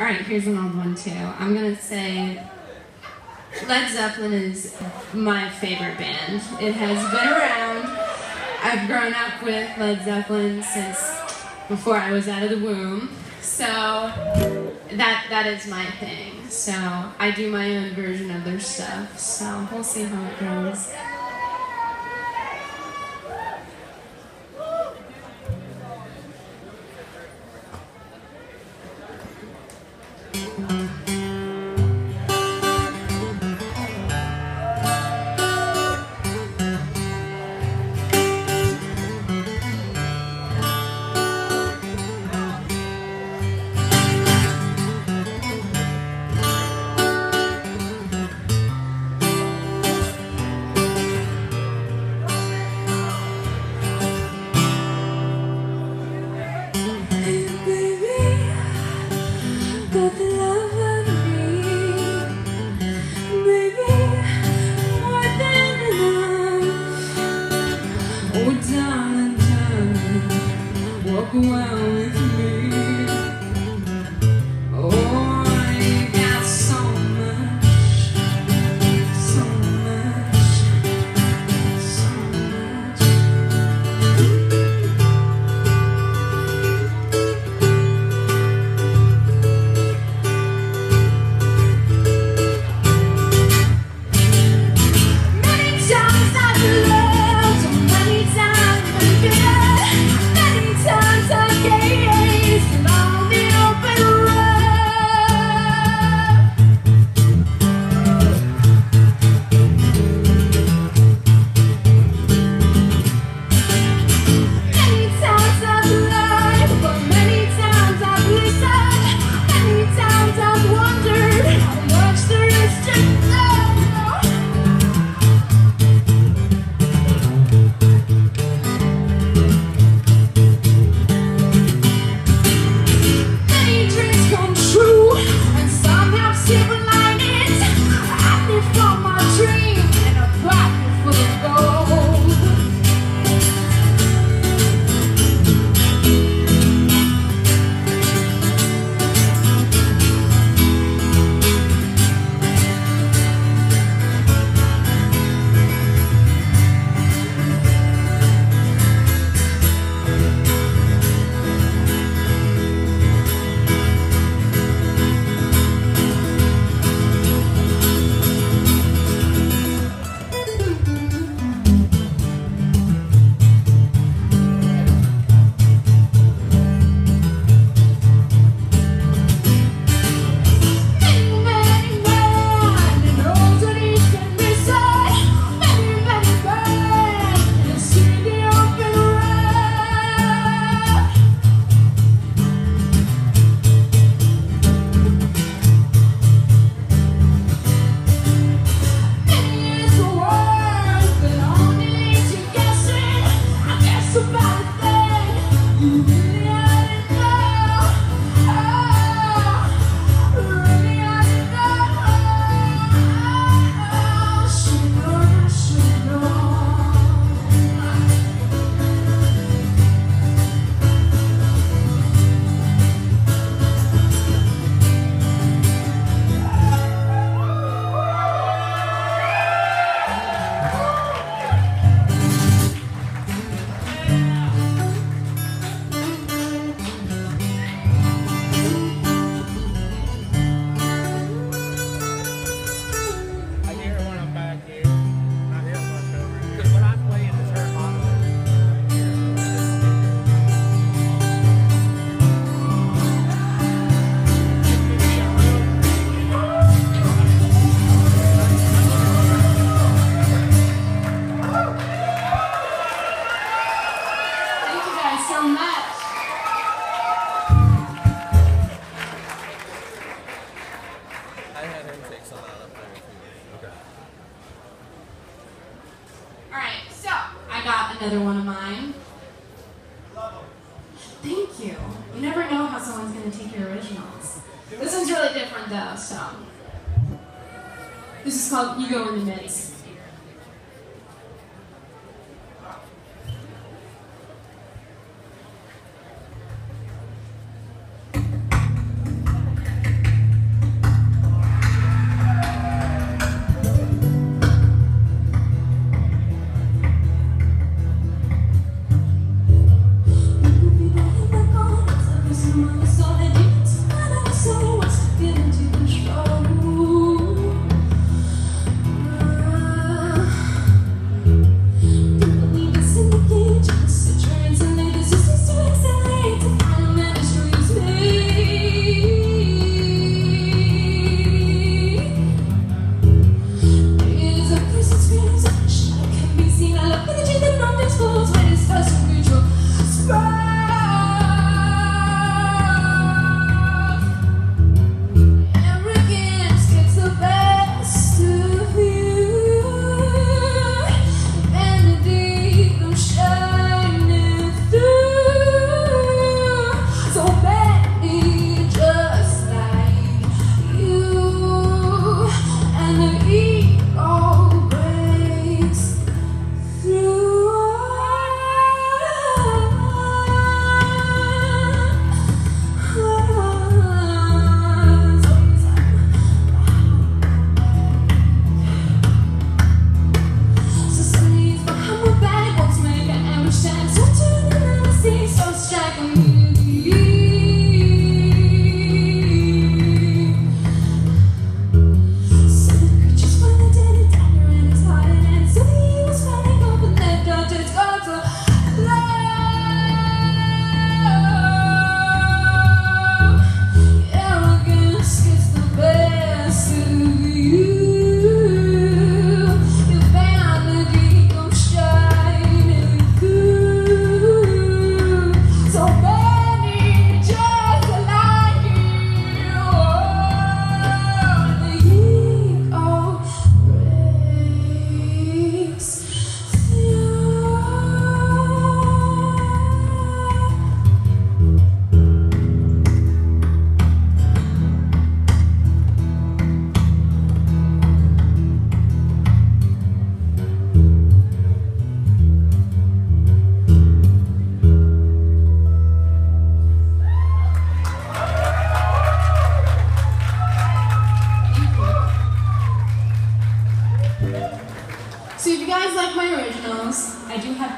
All right, here's an old one too. I'm gonna say Led Zeppelin is my favorite band. It has been around. I've grown up with Led Zeppelin since before I was out of the womb. So that that is my thing. So I do my own version of their stuff. So we'll see how it goes. guys so much. I had him take some out. Okay. All right, so I got another one of mine. Thank you. You never know how someone's going to take your originals. This one's really different though, so. This is called You Go in the Mix.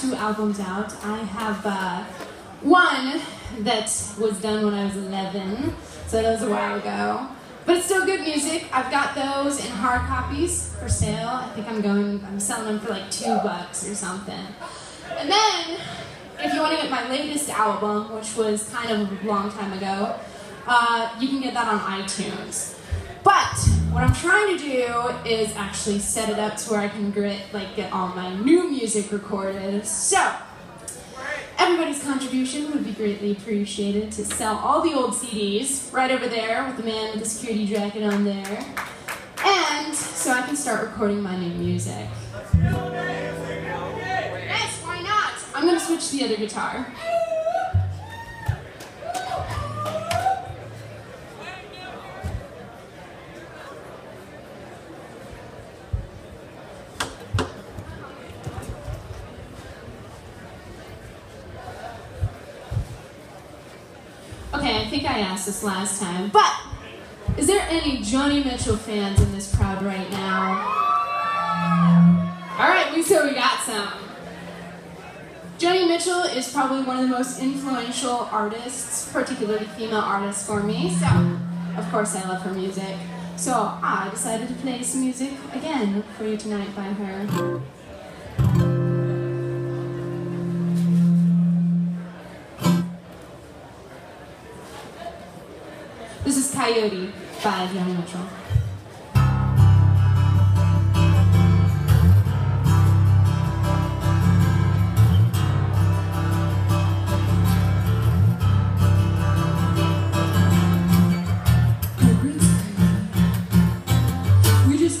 Two albums out. I have uh, one that was done when I was 11, so that was a while ago. But it's still good music. I've got those in hard copies for sale. I think I'm going, I'm selling them for like two bucks or something. And then, if you want to get my latest album, which was kind of a long time ago, uh, you can get that on iTunes. What I'm trying to do is actually set it up to where I can get like get all my new music recorded. So everybody's contribution would be greatly appreciated to sell all the old CDs right over there with the man with the security jacket on there. And so I can start recording my new music. Yes, why not? I'm gonna switch the other guitar. This last time, but is there any Joni Mitchell fans in this crowd right now? All right, we so we got some. Joni Mitchell is probably one of the most influential artists, particularly female artists for me, so of course I love her music. So I decided to play some music again for you tonight by her. Coyote by Joni Mitchell. We just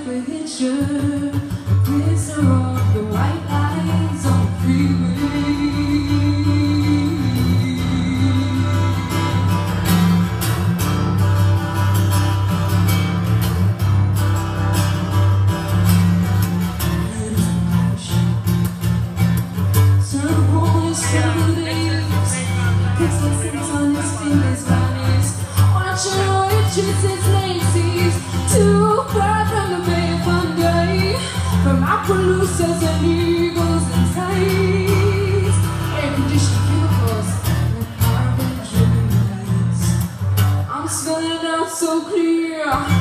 just picked up a hitcher, a prisoner of the white lines on the freeway. watches since 90s Too far from the bay from day. From and eagles and ties Every dish chemicals and carbon dreams I'm smelling out so clear.